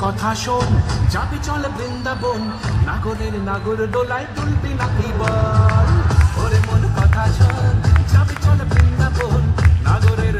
কথা শোন, যাবি চল বৃন্দাবন, নাগরের নাগর ডোলাই তুলবি নাকি বল? ওরে মন কথা শোন, যাবি চল বৃন্দাবন, নাগরের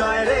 night.